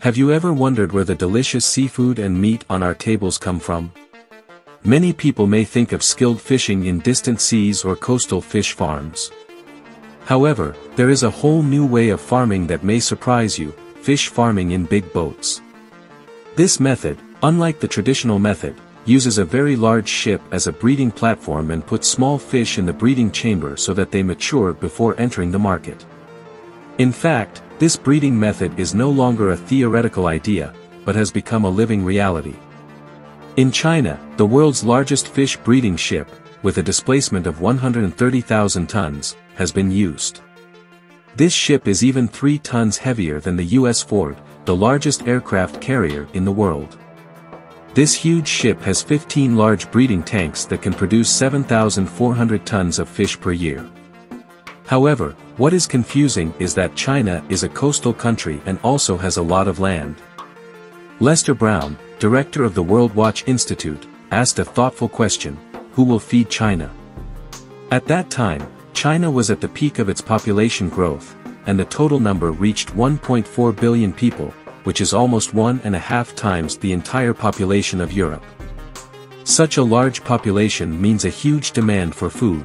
Have you ever wondered where the delicious seafood and meat on our tables come from? Many people may think of skilled fishing in distant seas or coastal fish farms. However, there is a whole new way of farming that may surprise you, fish farming in big boats. This method, unlike the traditional method, uses a very large ship as a breeding platform and puts small fish in the breeding chamber so that they mature before entering the market. In fact, this breeding method is no longer a theoretical idea, but has become a living reality. In China, the world's largest fish breeding ship, with a displacement of 130,000 tons, has been used. This ship is even three tons heavier than the US Ford, the largest aircraft carrier in the world. This huge ship has 15 large breeding tanks that can produce 7,400 tons of fish per year. However, what is confusing is that China is a coastal country and also has a lot of land. Lester Brown, director of the Worldwatch Institute, asked a thoughtful question, who will feed China? At that time, China was at the peak of its population growth, and the total number reached 1.4 billion people, which is almost one and a half times the entire population of Europe. Such a large population means a huge demand for food.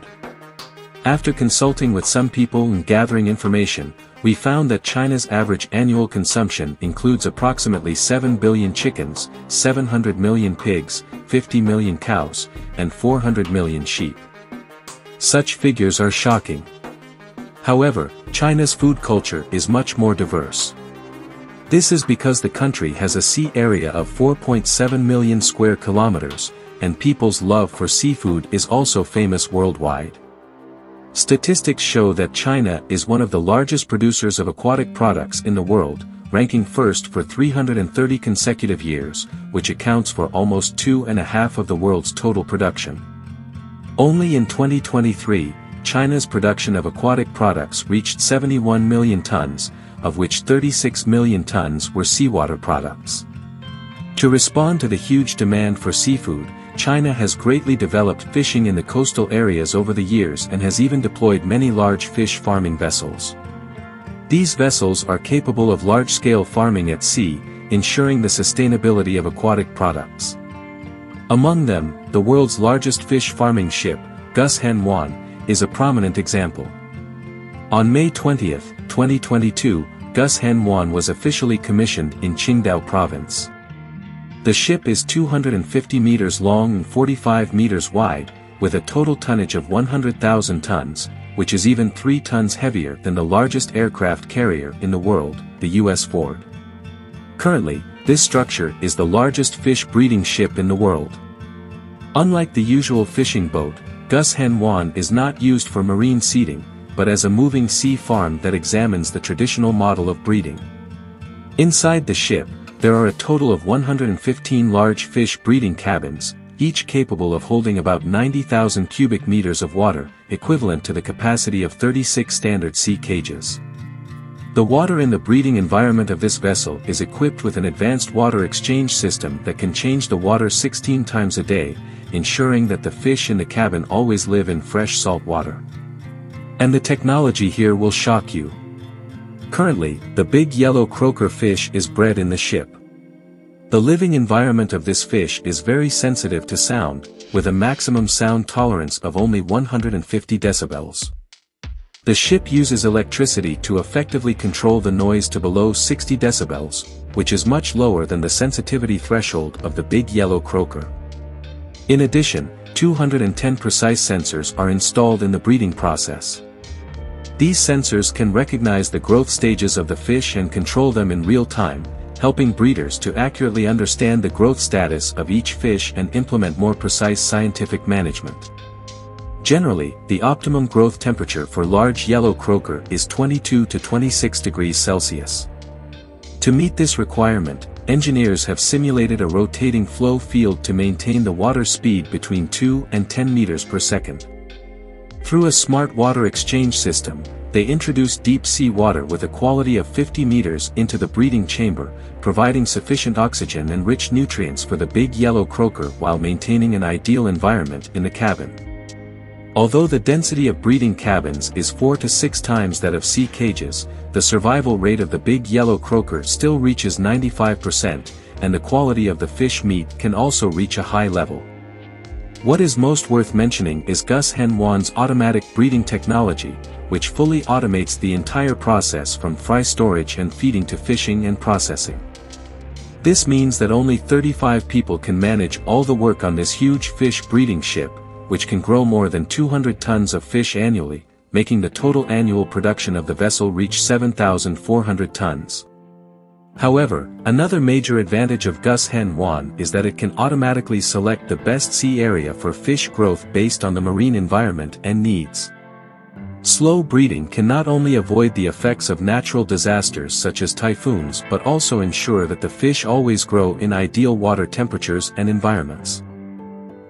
After consulting with some people and gathering information, we found that China's average annual consumption includes approximately 7 billion chickens, 700 million pigs, 50 million cows, and 400 million sheep. Such figures are shocking. However, China's food culture is much more diverse. This is because the country has a sea area of 4.7 million square kilometers, and people's love for seafood is also famous worldwide. Statistics show that China is one of the largest producers of aquatic products in the world, ranking first for 330 consecutive years, which accounts for almost two and a half of the world's total production. Only in 2023, China's production of aquatic products reached 71 million tons, of which 36 million tons were seawater products. To respond to the huge demand for seafood, China has greatly developed fishing in the coastal areas over the years and has even deployed many large fish farming vessels. These vessels are capable of large-scale farming at sea, ensuring the sustainability of aquatic products. Among them, the world's largest fish farming ship, Gushen Wan, is a prominent example. On May 20, 2022, Gushen Wan was officially commissioned in Qingdao province. The ship is 250 meters long and 45 meters wide, with a total tonnage of 100,000 tons, which is even 3 tons heavier than the largest aircraft carrier in the world, the US Ford. Currently, this structure is the largest fish breeding ship in the world. Unlike the usual fishing boat, Gushen Wan is not used for marine seeding, but as a moving sea farm that examines the traditional model of breeding. Inside the ship, there are a total of 115 large fish breeding cabins, each capable of holding about 90,000 cubic meters of water, equivalent to the capacity of 36 standard sea cages. The water in the breeding environment of this vessel is equipped with an advanced water exchange system that can change the water 16 times a day, ensuring that the fish in the cabin always live in fresh salt water. And the technology here will shock you. Currently, the big yellow croaker fish is bred in the ship. The living environment of this fish is very sensitive to sound, with a maximum sound tolerance of only 150 decibels. The ship uses electricity to effectively control the noise to below 60 decibels, which is much lower than the sensitivity threshold of the big yellow croaker. In addition, 210 precise sensors are installed in the breeding process. These sensors can recognize the growth stages of the fish and control them in real time, helping breeders to accurately understand the growth status of each fish and implement more precise scientific management. Generally, the optimum growth temperature for large yellow croaker is 22 to 26 degrees Celsius. To meet this requirement, engineers have simulated a rotating flow field to maintain the water speed between 2 and 10 meters per second. Through a smart water exchange system, they introduce deep sea water with a quality of 50 meters into the breeding chamber, providing sufficient oxygen and rich nutrients for the big yellow croaker while maintaining an ideal environment in the cabin. Although the density of breeding cabins is 4 to 6 times that of sea cages, the survival rate of the big yellow croaker still reaches 95%, and the quality of the fish meat can also reach a high level. What is most worth mentioning is Gushen Wan's automatic breeding technology, which fully automates the entire process from fry storage and feeding to fishing and processing. This means that only 35 people can manage all the work on this huge fish breeding ship, which can grow more than 200 tons of fish annually, making the total annual production of the vessel reach 7,400 tons. However, another major advantage of Gushen Wan is that it can automatically select the best sea area for fish growth based on the marine environment and needs. Slow breeding can not only avoid the effects of natural disasters such as typhoons but also ensure that the fish always grow in ideal water temperatures and environments.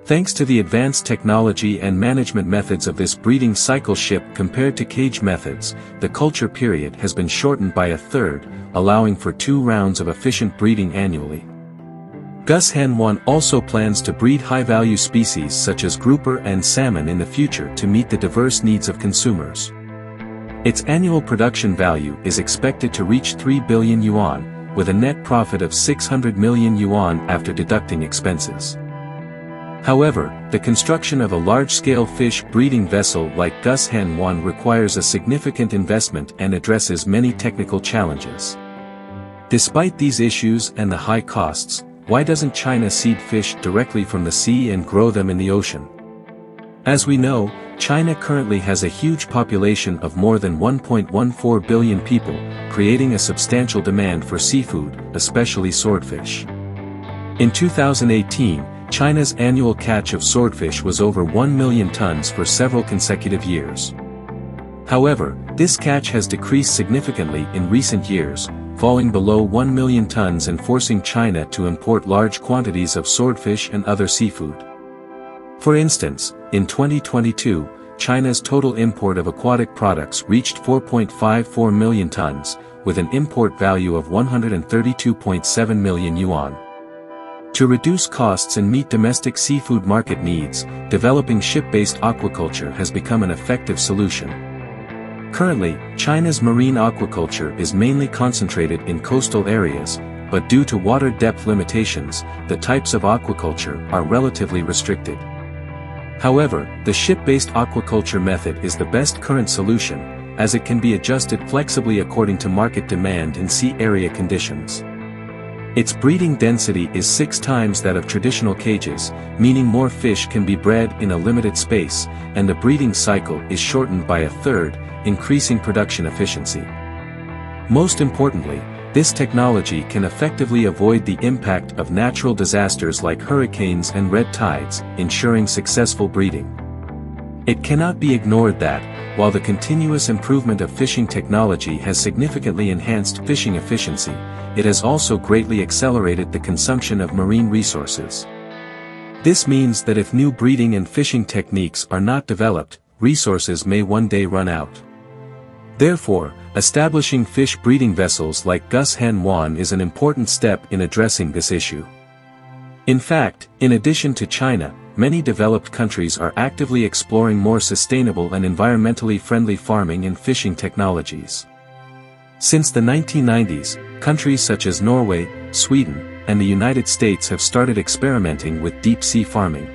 Thanks to the advanced technology and management methods of this breeding cycle ship compared to cage methods, the culture period has been shortened by a third, allowing for two rounds of efficient breeding annually. Gushen Wan also plans to breed high-value species such as grouper and salmon in the future to meet the diverse needs of consumers. Its annual production value is expected to reach 3 billion yuan, with a net profit of 600 million yuan after deducting expenses. However, the construction of a large-scale fish breeding vessel like Gushen Wan requires a significant investment and addresses many technical challenges. Despite these issues and the high costs, why doesn't China seed fish directly from the sea and grow them in the ocean? As we know, China currently has a huge population of more than 1.14 billion people, creating a substantial demand for seafood, especially swordfish. In 2018, China's annual catch of swordfish was over 1 million tons for several consecutive years. However, this catch has decreased significantly in recent years, falling below 1 million tons and forcing China to import large quantities of swordfish and other seafood. For instance, in 2022, China's total import of aquatic products reached 4.54 million tons, with an import value of 132.7 million yuan. To reduce costs and meet domestic seafood market needs, developing ship-based aquaculture has become an effective solution. Currently, China's marine aquaculture is mainly concentrated in coastal areas, but due to water depth limitations, the types of aquaculture are relatively restricted. However, the ship-based aquaculture method is the best current solution, as it can be adjusted flexibly according to market demand and sea area conditions. Its breeding density is six times that of traditional cages, meaning more fish can be bred in a limited space, and the breeding cycle is shortened by a third, increasing production efficiency. Most importantly, this technology can effectively avoid the impact of natural disasters like hurricanes and red tides, ensuring successful breeding. It cannot be ignored that, while the continuous improvement of fishing technology has significantly enhanced fishing efficiency, it has also greatly accelerated the consumption of marine resources. This means that if new breeding and fishing techniques are not developed, resources may one day run out. Therefore, establishing fish breeding vessels like Gushen Wan is an important step in addressing this issue. In fact, in addition to China, many developed countries are actively exploring more sustainable and environmentally friendly farming and fishing technologies. Since the 1990s, countries such as Norway, Sweden, and the United States have started experimenting with deep-sea farming.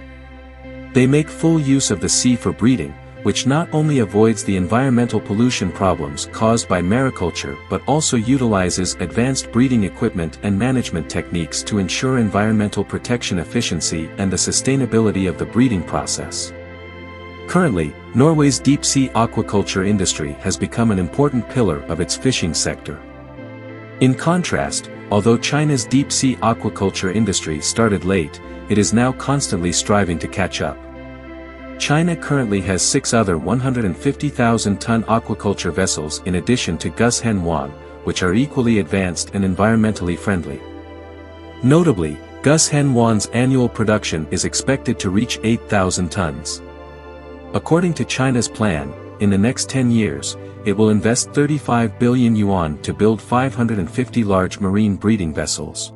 They make full use of the sea for breeding, which not only avoids the environmental pollution problems caused by mariculture but also utilizes advanced breeding equipment and management techniques to ensure environmental protection efficiency and the sustainability of the breeding process. Currently, Norway's deep-sea aquaculture industry has become an important pillar of its fishing sector. In contrast, although China's deep-sea aquaculture industry started late, it is now constantly striving to catch up. China currently has six other 150,000-ton aquaculture vessels in addition to Gushen Wan, which are equally advanced and environmentally friendly. Notably, Gushen Wan's annual production is expected to reach 8,000 tons. According to China's plan, in the next 10 years, it will invest 35 billion yuan to build 550 large marine breeding vessels.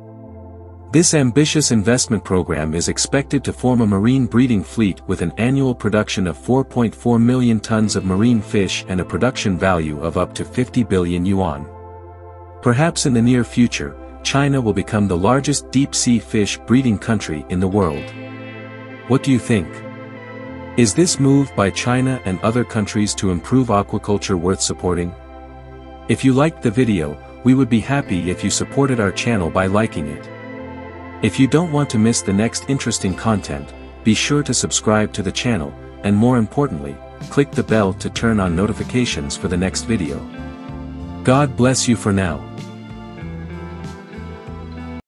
This ambitious investment program is expected to form a marine breeding fleet with an annual production of 4.4 million tons of marine fish and a production value of up to 50 billion yuan. Perhaps in the near future, China will become the largest deep-sea fish breeding country in the world. What do you think? Is this move by China and other countries to improve aquaculture worth supporting? If you liked the video, we would be happy if you supported our channel by liking it. If you don't want to miss the next interesting content, be sure to subscribe to the channel, and more importantly, click the bell to turn on notifications for the next video. God bless you for now.